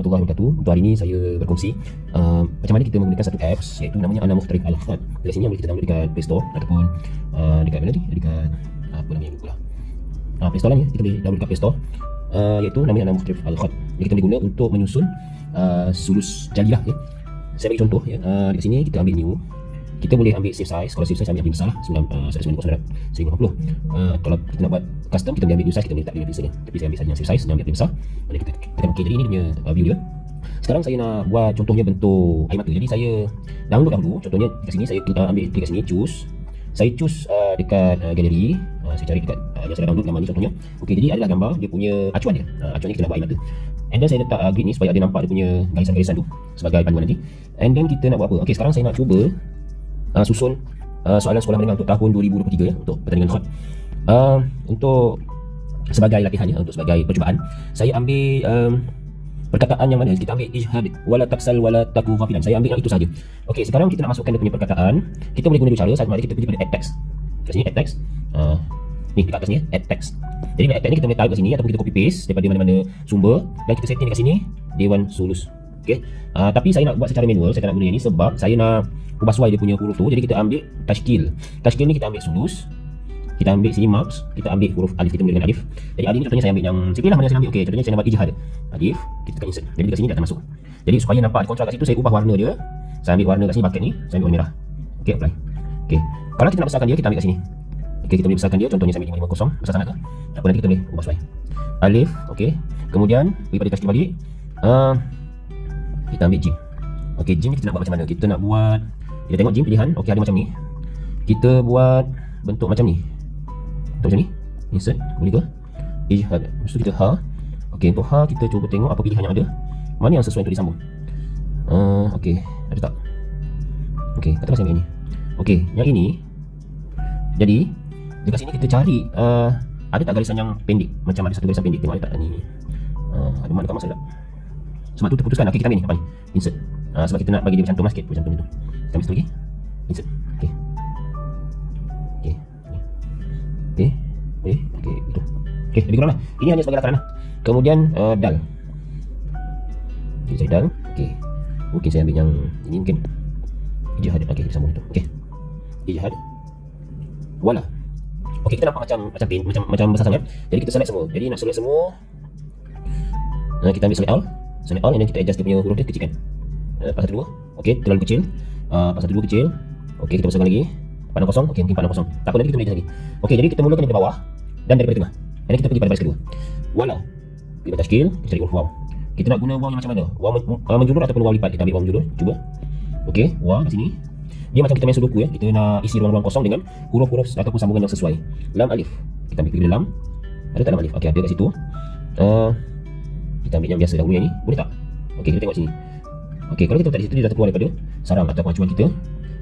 warahmatullahi wabarakatuh. Untuk hari ini saya berkongsi uh, macam mana kita menggunakan satu apps iaitu namanya Ana Muhtarif Al-Khat. Dari sini boleh kita download dekat Play Store ataupun uh, dekat mana ni? Dekat apa namanya pula? Uh, Play Store lah ni. Kita boleh download dekat Play Store. Uh, iaitu namanya Ana Muhtarif Al-Khat. Jadi kita boleh guna untuk menyusun uh, sulus jalilah ya. Saya bagi contoh ya. Uh, dekat sini kita ambil new kita boleh ambil save size. Kalau save size ambil yang besar lah. 9, uh, 1080 uh, kalau kita nak buat custom kita boleh ambil new size kita boleh letak dia biasa tapi saya ambil saja yang save size dan ambil yang besar. Jadi kita tekan ok jadi ini punya uh, view dia. Sekarang saya nak buat contohnya bentuk air mata jadi saya download dahulu. Contohnya dekat sini saya uh, ambil dekat sini choose. Saya choose uh, dekat uh, galeri uh, saya cari dekat uh, yang saya download gambar ni contohnya. Ok jadi adalah gambar dia punya acuan dia. Uh, acuan ni kita nak buat air mata and then saya letak uh, grid ni supaya dia nampak dia punya garisan-garisan tu sebagai panduan nanti. And then kita nak buat apa? Ok sekarang saya nak cuba uh, susun uh, soalan sekolah menengah untuk tahun 2023 ya untuk pertandingan hot. Uh, untuk sebagai latihan ya untuk sebagai percubaan saya ambil um, perkataan yang mana? Kita ambil ijhad wala taksal wala taku ghafilan. Saya ambil yang itu saja. Okey sekarang kita nak masukkan dia punya perkataan. Kita boleh guna dua cara. Satu mari kita pergi pada add text. Kat sini add text. Uh, ni dekat atas ni add text. Jadi add text ni kita boleh taruh kat sini ataupun kita copy paste daripada mana-mana sumber. Dan kita setting dekat sini. Dewan sulus okey? Uh, tapi saya nak buat secara manual saya tak nak guna yang ni sebab saya nak ubah suai dia punya huruf tu. Jadi kita ambil tashkil. Tashkil ni kita ambil sulus kita ambil sini marks kita ambil huruf alif kita mula dengan alif. Jadi alif ni contohnya saya ambil yang sikit lah mana saya ambil. Ok contohnya saya nak buat ijhad. Alif kita tekan insert. Jadi dekat sini dia akan masuk. Jadi supaya nampak kontrak kat situ saya ubah warna dia. Saya ambil warna kat sini bucket ni saya ambil warna merah. Ok apply. Ok kalau kita nak besarkan dia kita ambil kat sini. Ok kita boleh besarkan dia. Contohnya saya ambil 550 besar sangat ke tak apa nanti kita boleh ubah suai. Alif ok kemudian pergi pada tashkil balik. Uh, kita ambil jim ok jim ni kita nak buat macam mana? Kita nak buat kita tengok jim pilihan. Ok ada macam ni. Kita buat bentuk macam ni. Contoh macam ni. Insert. Boleh ke? Ijhad Lepas tu kita ha Ok untuk ha kita cuba tengok apa pilihan yang ada. Mana yang sesuai untuk disambung? Uh, Ok Ada tak? Ok kata pasal yang ini Ok yang ini. Jadi Dekat sini kita cari uh, Ada tak garisan yang pendek? Macam ada satu garisan pendek? Tengok ada tak? Ni. Uh, Ada mana kamu saya tak Sebab tu terputuskan Ok kita ambil ni apa ni Insert uh, Sebab kita nak bagi dia bercantum lah sikit Bercantum tu Kita ambil satu lagi Insert Ok Okey. Okey, okey itu. Okey, lebih kurang lah. Ini hanya sebagai lakaran lah. Kemudian uh, dal. Okey, saya dal. Okey. Mungkin saya ambil yang ini mungkin. Ijahad. Okey, kita sambung itu. Okey. Ijahad. Wala. Okey, kita nampak macam macam pin, macam macam besar sangat. Jadi kita select semua. Jadi nak select semua. Nah, kita ambil select all. Select all and then kita adjust dia punya huruf dia kecilkan. Uh, pasal dua. Okey, terlalu kecil. Uh, pasal dua kecil. Okey, kita besarkan lagi. Pandang kosong. Okey, mungkin pandang kosong. Tak apa nanti kita boleh lagi. Okey, jadi kita mulakan dari bawah dan daripada tengah. Jadi kita pergi pada baris kedua. Walau kita tashkil, kita cari huruf waw. Kita nak guna waw yang macam mana? Waw uh, menjulur ataupun waw lipat? Kita ambil waw menjulur. Cuba. Okey, waw di sini. Dia macam kita main sudoku ya. Kita nak isi ruang-ruang kosong dengan huruf-huruf ataupun sambungan yang sesuai. Lam alif. Kita ambil pilih lam. Ada tak lam alif? Okey, ada kat situ. Uh, kita ambil yang biasa dahulu yang ni. Boleh tak? Okey, kita tengok sini. Okey, kalau kita letak di situ dia dah keluar daripada sarang atau acuan kita.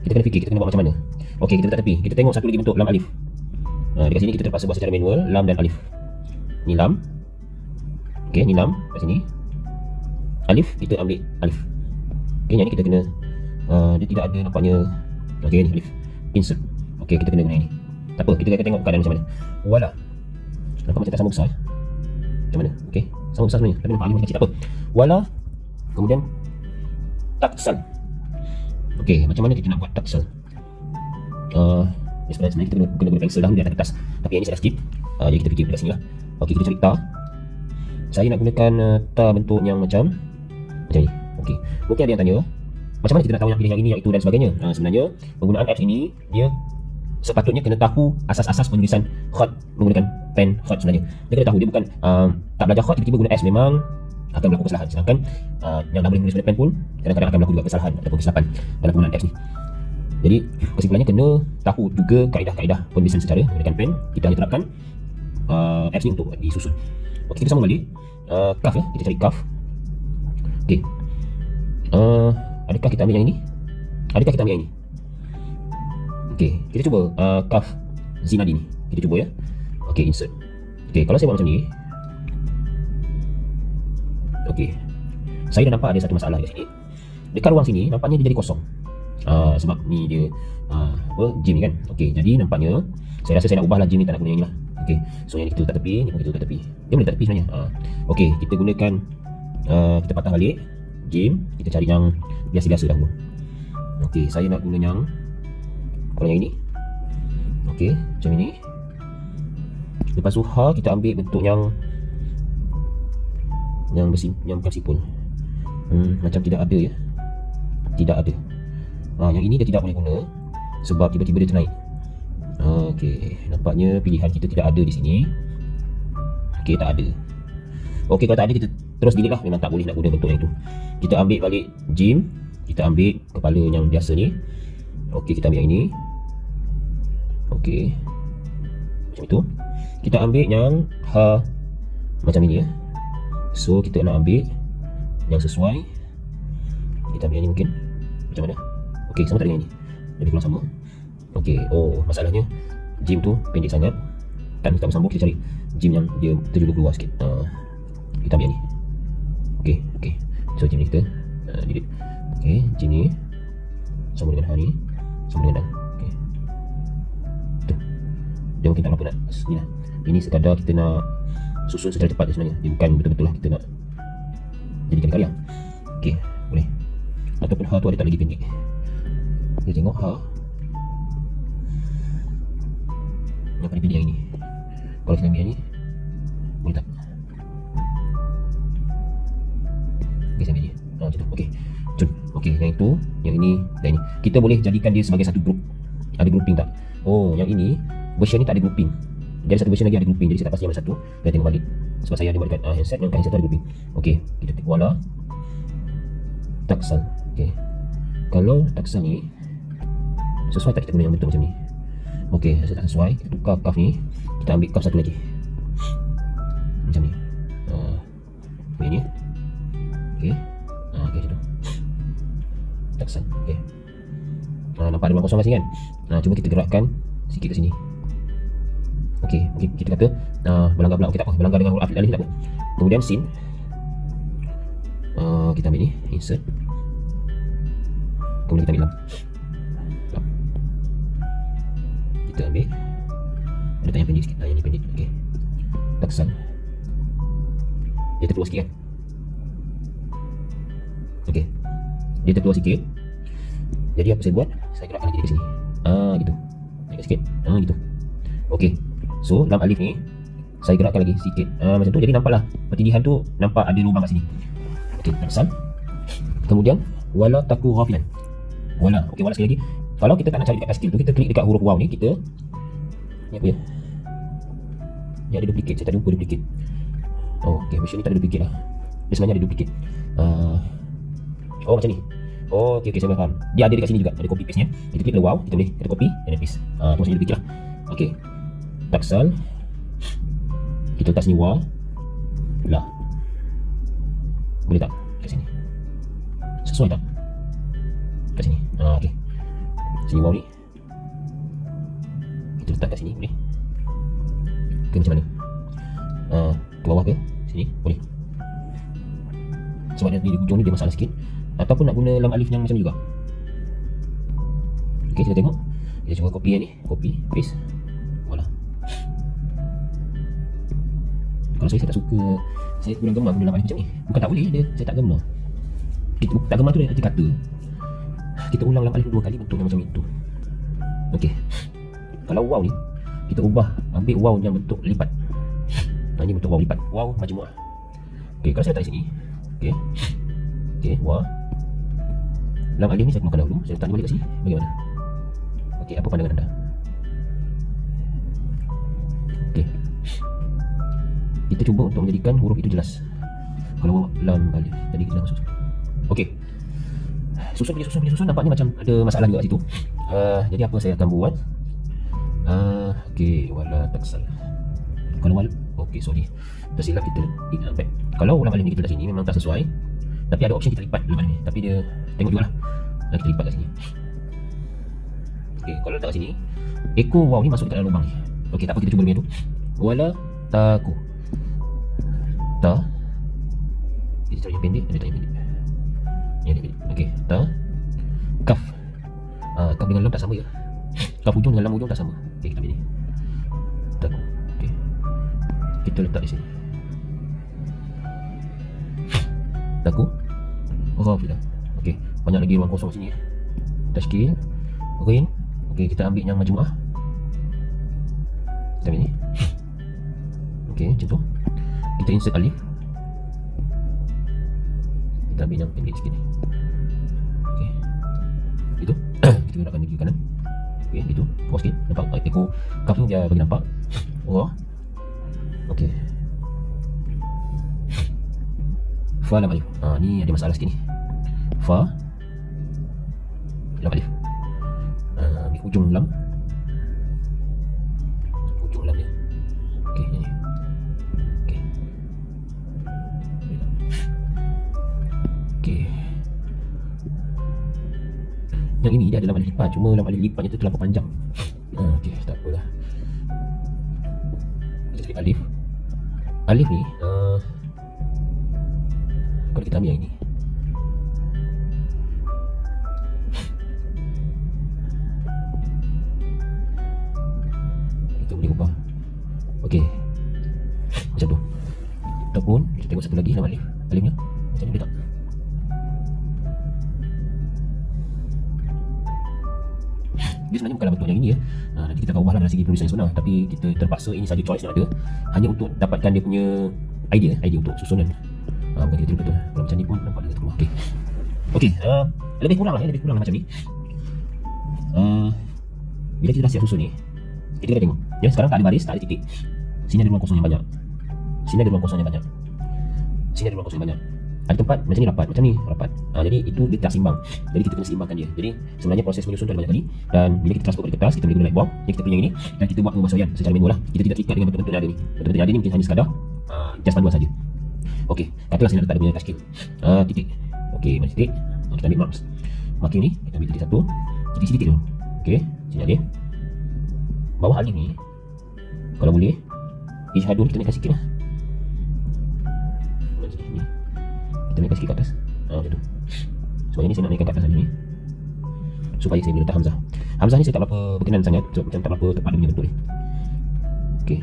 Kita kena fikir kita kena buat macam mana. Okey, kita letak tepi. Kita tengok satu lagi bentuk lam alif. Ha, dekat sini kita terpaksa buat secara manual lam dan alif. Ni lam. Okey, ni lam kat sini. Alif kita ambil alif. Okey, yang ni kita kena uh, dia tidak ada nampaknya okey ni alif. Insert. Okey, kita kena guna ini. Tak apa, kita akan tengok keadaan macam mana. Wala. Nampak macam tak sama besar. Eh? Macam mana? Okey, sama besar sebenarnya. Tapi nampak alif kecil. Tak apa. Wala. Kemudian taksal. Okey, macam mana kita nak buat taksal? uh, sebenarnya kita kena, kena guna pensel dahulu di atas kertas tapi yang ini saya dah skip uh, jadi kita fikir pada sini lah ok kita cari ta saya nak gunakan uh, ta bentuk yang macam macam ni ok mungkin ada yang tanya macam mana kita nak tahu yang pilih yang ini yang itu dan sebagainya uh, sebenarnya penggunaan apps ini dia sepatutnya kena tahu asas-asas penulisan khat menggunakan pen khat sebenarnya dia kena tahu dia bukan uh, tak belajar khat tiba-tiba guna apps memang akan berlaku kesalahan sedangkan uh, yang dah boleh menulis pen pun kadang-kadang akan berlaku juga kesalahan ataupun kesilapan dalam penggunaan apps ni jadi kesimpulannya kena tahu juga kaedah-kaedah penulisan secara menggunakan pen. Kita hanya terapkan uh, apps ni untuk disusun. Okey, kita sambung balik. Uh, kaf ya, kita cari kaf. Okey. Uh, adakah kita ambil yang ini? Adakah kita ambil yang ini? Okey, kita cuba uh, kaf zinadi ni. Kita cuba ya. Okey, insert. Okey, kalau saya buat macam ni. Okey. Saya dah nampak ada satu masalah di sini. Dekat ruang sini nampaknya dia jadi kosong. Uh, sebab ni dia uh, apa gym ni kan? Okey jadi nampaknya saya rasa saya nak ubahlah gym ni tak nak guna yang ni lah. Okey so yang ni kita letak tepi ni pun kita letak tepi. Dia boleh letak tepi sebenarnya. Uh, okey kita gunakan uh, kita patah balik jim kita cari yang biasa-biasa dahulu. Okey, saya nak guna yang kalau yang ini. Okey, macam ini. Lepas tu ha kita ambil bentuk yang yang bersim, yang bukan sipun. Hmm, macam tidak ada ya. Tidak ada ha, yang ini dia tidak boleh guna sebab tiba-tiba dia ternaik Okey, nampaknya pilihan kita tidak ada di sini. Okey, tak ada. Okey, kalau tak ada kita terus delete lah. Memang tak boleh nak guna bentuk yang itu Kita ambil balik gym. Kita ambil kepala yang biasa ni. Okey, kita ambil yang ini. Okey. Macam itu. Kita ambil yang ha Macam ini ya So, kita nak ambil Yang sesuai. Kita ambil yang ini mungkin. Macam mana? Okey, sama tak dengan ini Lebih kurang sama. Okey, oh masalahnya Gym tu pendek sangat. Kan kita bersambung kita cari Gym yang dia terjulur keluar sikit. Uh, Kita ambil yang ni. Okey, okey. So gym ni kita uh, delete Okey, gym ni Sama dengan hari Sama dengan dan Okey. Tu Dia mungkin tak nak Ni lah. Ini sekadar kita nak Susun secara cepat sebenarnya. Dia bukan betul-betul lah kita nak Jadikan karya Okey, boleh. Ataupun ha tu ada tak lagi pendek? Kita tengok ha. Yang paling pendek yang ini kalau kita ambil yang ni boleh tak? Ok saya ambil ni ha, macam tu. Ok Cun. ok yang itu yang ini dan ini. Kita boleh jadikan dia sebagai satu group ada grouping tak? Oh yang ini version ni tak ada grouping jadi satu version lagi ada grouping jadi saya tak pasti yang mana satu saya tengok balik sebab saya ada buat dekat uh, handset yang kat handset tu ada grouping ok kita tengok wala taksal ok kalau taksal ni sesuai tak kita guna yang bentuk macam ni Okey, rasa tak sesuai. Kita tukar cuff ni. Kita ambil cuff satu lagi. Macam ni. Uh, ni. Okey. Ah, okey macam tu. Taksan. Okey. Ah, nampak ada ruang kosong kat sini kan? Nah, cuba kita gerakkan sikit ke sini. Okey, kita kata uh, berlanggar pula. Okey, tak apa. Berlanggar dengan huruf alif tak apa. Kemudian sin. Uh, kita ambil ni, insert. Kemudian kita ambil lam. kita ambil. Ada tanya pendek sikit. Ah, yang ni pendek. Ok taksan dia terkeluar sikit kan? Ok dia terkeluar sikit. Jadi apa saya buat? Saya gerakkan lagi ke sini. Ah gitu. Naik sikit. Ah gitu. Ok so dalam alif ni saya gerakkan lagi sikit. Ah, macam tu jadi nampak lah pertindihan tu nampak ada lubang kat sini. Ok taksan kemudian wala taku ghafilan. Wala. Ok wala sekali lagi. Kalau kita tak nak cari dekat pastil tu kita klik dekat huruf waw ni kita ni apa ya ni ada duplicate. Saya tak jumpa duplicate. Oh ok version ni tak ada duplicate lah. Dia sebenarnya ada duplicate. Uh, oh macam ni. Oh ok ok saya faham. Dia ada dekat sini juga. Ada copy paste nya kita klik waw kita boleh kita copy dan paste. Uh, tu maksudnya duplicate lah. Ok taksal kita letak sini waw lah. Boleh tak? Kat sini. Sesuai tak? Kat sini. Uh, ok sini bawah ni. Kita letak kat sini boleh? Ke macam mana? Uh, ke bawah ke? Sini boleh. Sebab dia di hujung ni dia masalah sikit. Ataupun nak guna lam alif yang macam ni juga. Ok kita tengok. Kita cuba copy yang ni. Copy paste kalau saya, saya tak suka saya kurang gemar guna alif macam ni. Bukan tak boleh dia saya tak gemar. Kita, tak gemar tu dia arti kata kita ulang lam alif dua kali bentuknya macam itu. Okey. Kalau wow ni kita ubah ambil wow yang bentuk lipat. Nah, ini bentuk wow lipat. Wow majmuah okey kalau saya letak di sini okey. Okey wow. Lam alif ni saya keluarkan dahulu. Saya letak balik kat sini. Bagaimana? Okey apa pandangan anda kita cuba untuk menjadikan huruf itu jelas. Kalau lam alif tadi kita masuk. Okey. Susun punya susun punya susun. Nampaknya macam ada masalah juga situ. Uh, jadi apa saya akan buat? Uh, ok wala taksal kalau wala ok sorry. Tersilap kita uh, back. kalau ulang kali ni kita dah sini memang tak sesuai. Tapi ada option kita lipat ulang ni. Tapi dia tengok juga lah nah, kita lipat kat sini. Ok kalau letak kat sini echo wow ni masuk dekat dalam lubang ni. Ok tak apa kita cuba dulu tu wala taku ta cari yang pendek ada yang pendek Ya, ni, okey. Ta. Kaf. Uh, kaf dengan lam tak sama ya. Kaf hujung dengan lam hujung tak sama. Okey, kita ni. Tak. Okey. Kita letak di sini. Taku. Oh, sudah. Okey, banyak lagi ruang kosong sini. Tashkil. Green. Okey, kita ambil yang majmuah. Kita ni. Okey, macam tu. Kita insert alif. Kita ambil yang pendek sikit ni. Okey. Itu. kita lagi ke kanan. Okey, itu. Pause sikit. Nampak ekor kaf tu biar bagi nampak. Oh. Okey. Fa lam alif. Ha, ni ada masalah sikit ni. Fa lam alif. Ha, di hujung lam. Yang ini dia ada alif lipat, cuma lam alif lipatnya tu terlalu panjang. Ha, okey, tak apalah. Kita cari alif. Alif ni, uh, kalau kita ambil yang ini kita boleh ubah Okey macam tu ataupun kita tengok satu lagi nama alif dia sebenarnya bukanlah bentuk yang ini ya. Ha, nanti kita akan ubahlah dari segi penulisan yang sebenar. Tapi kita terpaksa ini saja choice yang ada hanya untuk dapatkan dia punya idea idea untuk susunan. Ha, bukan dia betul kalau macam ni pun nampak dia terkeluar okey. Okey uh, lebih kurang lah ya lebih kurang lah macam ni. Uh, bila kita dah siap susun ni kita dah tengok. Ya sekarang tak ada baris tak ada titik. Sini ada ruang kosong yang banyak. Sini ada ruang kosong yang banyak. Sini ada ruang kosong yang banyak ada tempat macam ni rapat macam ni rapat ha, jadi itu dia tak seimbang jadi kita kena seimbangkan dia jadi sebenarnya proses menyusun tu ada banyak kali dan bila kita transport pada kertas kita boleh guna lightboard jadi kita punya yang ini dan kita buat pembasuhan secara manual lah kita tidak terikat dengan bentuk-bentuk yang ada ni bentuk-bentuk yang ada ni mungkin hanya sekadar uh, just panduan saja Okey, katalah sini letak dia punya tashkil. Ah, titik. Okey, mana titik? Ah, kita ambil marks. Marking ni, kita ambil titik satu. Titik sedikit dulu. Okey, sini ada. Bawah alif ni, kalau boleh, ishadu ni kita naikkan sikit lah. Sini? Ni. Kita naikkan sikit ke atas. Ah, macam tu. Sebab ini saya nak naikkan ke atas ni. Supaya saya boleh letak Hamzah. Hamzah ni saya tak berapa berkenan sangat. Sebab macam tak berapa tepat dia punya bentuk ni. Okey.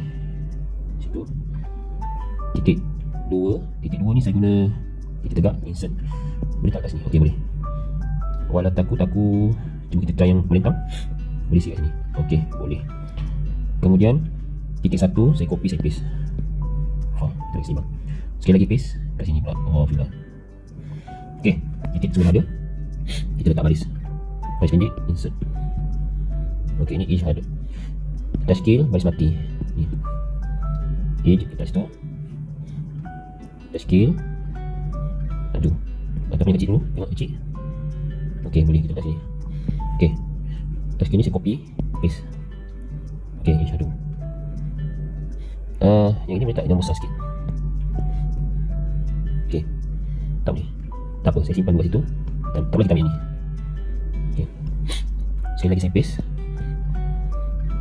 Situ. Titik dua titik dua ni saya guna titik tegak insert boleh tak kat sini okey boleh wala taku taku cuba kita try yang melintang boleh sikit kat sini okey boleh kemudian titik satu saya copy saya paste ha kita bagi seimbang sekali lagi paste kat sini pula oh pula okey titik semua ada kita letak baris. Baris pendek insert. Okey ini ish ada. Tashkil baris mati. Ni. Age kita stop Tashkil Aduh Atau punya kecil dulu Tengok kecil. Ok boleh kita kat sini Ok Tashkil ni saya copy Paste. Ok insyaAllah uh, Yang ini boleh tak yang besar sikit. Ok Tak boleh Tak apa saya simpan dua situ. Tak, tak boleh kita ambil ni. Ok Sekali lagi saya paste.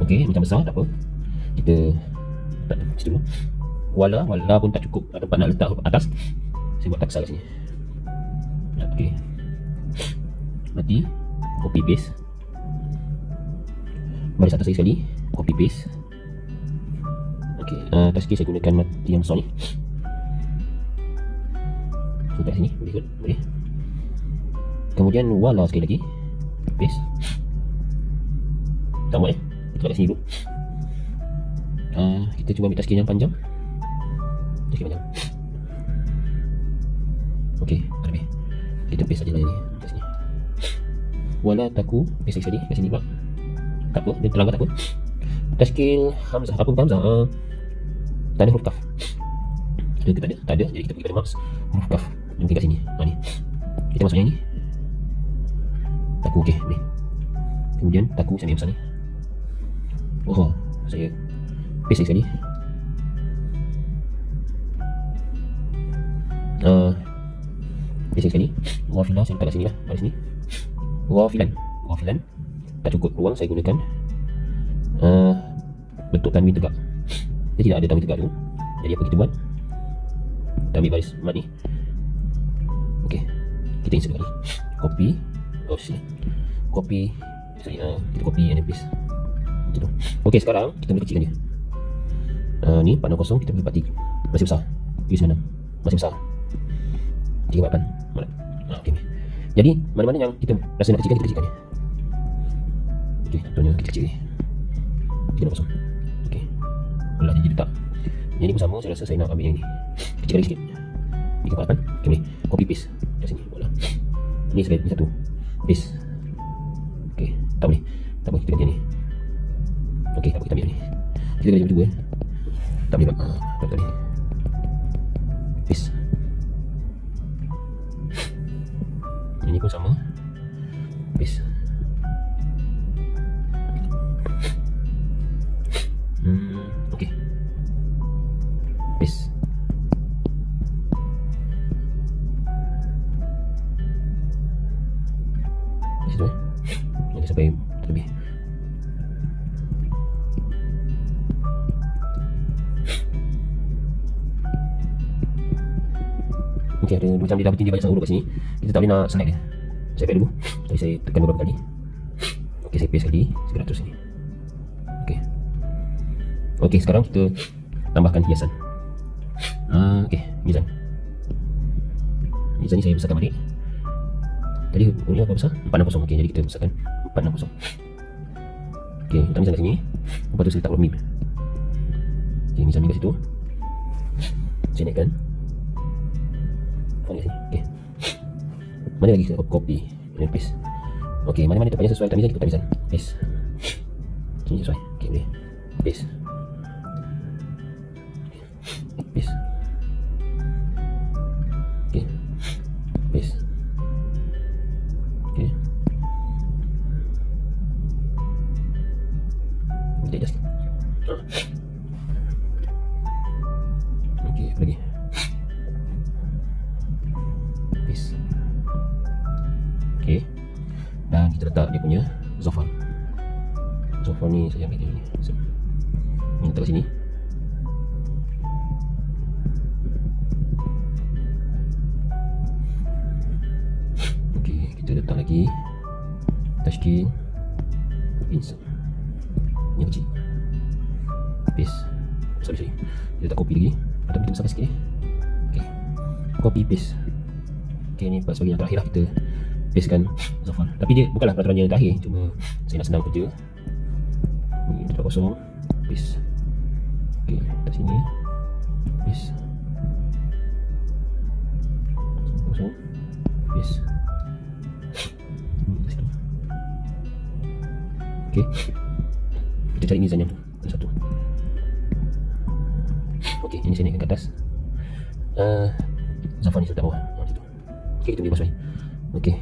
Ok macam besar tak apa. Kita Tak situ. Dulu wala wala pun tak cukup. Tak tempat nak letak atas. Saya buat taksa kat sini. Ok mati. Copy paste. Baris atas lagi sekali. Copy paste. Ok uh, atas sikit saya gunakan mati yang besar ni letak sini boleh kot boleh kemudian wala sekali lagi paste tak buat eh kita letak sini dulu uh, kita cuba ambil taskin yang panjang Okey macam. Okey, ada lebih. Kita paste saja lah ini kat sini. Wala taku paste sekali kat sini pula. Tak apa, dia terlanggar tak apa. Tashkil Hamzah apa Hamzah? Uh, tak ada huruf kaf. Ada ke tak ada? Tak ada. Jadi kita pergi pada marks huruf kaf. Yang kat sini. Ha ni. Kita masuk yang ni. Taku okey, ni. Kemudian taku saya ambil besar ni. Oh, saya paste sekali. uh, basic sekali wafilan saya letak kat sini lah kat sini wafilan wafilan tak cukup ruang saya gunakan uh, bentuk tanwin tegak dia tidak ada tanwin tegak tu jadi apa kita buat kita ambil baris mat ni kita insert kali copy oh sini copy sorry, uh, kita copy and paste macam tu. Ok sekarang kita boleh kecilkan dia. Uh, ni partner kosong kita boleh pati masih besar. Pergi sana Masih besar. 348 mana ha, okey jadi mana-mana yang kita rasa nak kecilkan kita kecilkan ya okey contohnya kecil-kecil ni. Kita nak kosong. Okey. Pula jadi letak. Yang ni pun sama saya rasa saya nak ambil yang ni. Kecil lagi sikit. 348 okey ni copy paste kat sini boleh ni sekali ni satu. Paste okey tak boleh. Tak boleh kita ganti ni. Okey tak boleh kita ambil ni. Kita kena macam eh. Tak boleh ah tak boleh. Paste ini pun sama. Paste situ eh nanti sampai terlebih Okey ada macam dia dah bertinja banyak sangat kat sini. Kita tak boleh nak select dia. Saya pack dulu. Tadi saya tekan beberapa kali. Okey saya paste sekali. Segera terus sini Okey. Okey sekarang kita Tambahkan hiasan. Uh, Okey Mizan Mizan ni saya besarkan balik Tadi bunyi apa besar? 460 Okey jadi kita besarkan 460 Okey letak mizan kat sini Lepas tu saya letak mim Okey mizan mim kat situ Saya naikkan Mana sini? Okey. Mana lagi kita copy dan paste. Okey, mana-mana tempatnya sesuai letak mizan kita letak mizan. Paste. Sini sesuai. Okey, boleh. Paste. Paste. Okey. Dan kita letak dia punya Zofan. Zofan ni saya ambil ni. So, ni letak kat sini. Okey, kita letak lagi touchscreen insert. Ni kecil. Paste. Sorry, sorry. Kita letak copy lagi. Atau kita besarkan sikit eh. Okey. Copy paste. Okay ni yang terakhir lah kita pastekan Zafar. Tapi dia bukanlah peraturan yang terakhir Cuma saya nak senang kerja. Ni tempat kosong. Paste Okay kat sini. Tempat kosong. Ni kat situ Okay Kita cari mizan yang Okay, kita boleh buat sesuai Okay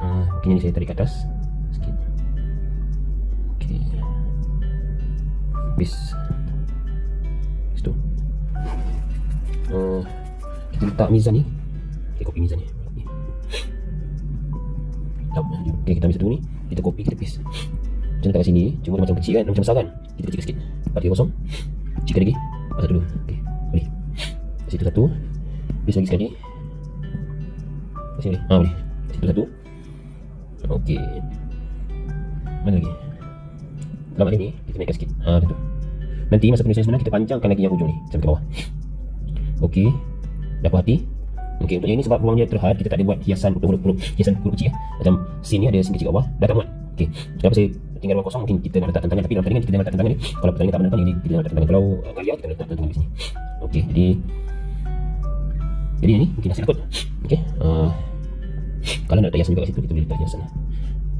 uh, Mungkin ni saya tarik ke atas. Sikit. Okay Habis. Situ uh, Kita letak mizan ni. Okay, copy mizan ni. Okay, kita ambil satu ni. Kita copy, kita paste. Macam letak kat sini Cuma macam kecil kan, macam besar kan. Kita kecilkan sikit. Lepas dia kosong. Kecilkan lagi. Satu dulu. Okay, boleh situ satu. Paste lagi sekali Kat sini? Boleh? Ha boleh Situ satu Okey. Mana lagi? Selamat ini Kita naikkan sikit. Ha macam tu. Nanti masa penulisan sebenar kita panjangkan lagi yang hujung ni. Sampai ke bawah. Okey. Dah puas hati? Okey untuk yang ini sebab ruangnya terhad Kita tak ada buat hiasan huruf-huruf Hiasan huruf kecil ya. Macam scene ni ada scene kecil kat bawah Dah tak muat Okey. Kenapa saya tinggal ruang kosong? Mungkin kita nak letak tantangan Tapi dalam pertandingan kita jangan letak tantangan ni Kalau pertandingan tak menentang Jadi kita jangan letak tantangan. Kalau uh, karya kita letak tantangan di sini. Okey jadi Jadi yang ni mungkin hasil kot. Okey uh, kalau nak letak hiasan juga kat situ Kita boleh letak hiasan lah.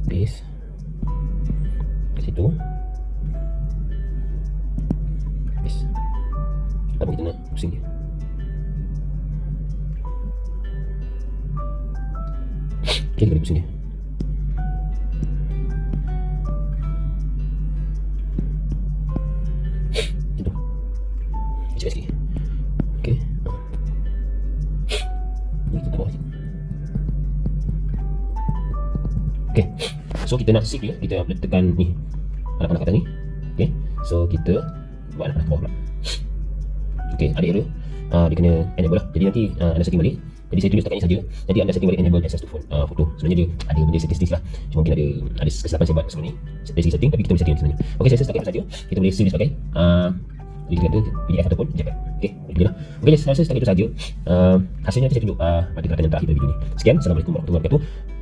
Base Kat situ. Base Tapi kita nak pusing dia. Okay, kita boleh pusing dia. Okay Ni kita bawah sikit Okay. So kita nak save dia Kita letakkan ni Anak-anak kata ni. Okay. So kita Buat anak-anak bawah pula. Okay adik dia uh, Dia kena enable lah. Jadi nanti uh, anda setting balik. Jadi saya tunjuk setakat ni saja. Nanti anda setting balik enable access to phone uh, Foto. Sebenarnya dia ada benda settings lah. Cuma mungkin ada Ada kesilapan saya buat sebelum ni. Dari segi setting Tapi kita boleh setting sebenarnya. Okay saya setakat itu saja. Kita boleh save sebagai uh, Jadi kita ada PDF ataupun JPEG Okey, itu lah. Okey, saya rasa setakat itu saja. Uh, hasilnya nanti saya tunjuk uh, pada gerakan yang terakhir pada video ni. Sekian, Assalamualaikum warahmatullahi wabarakatuh.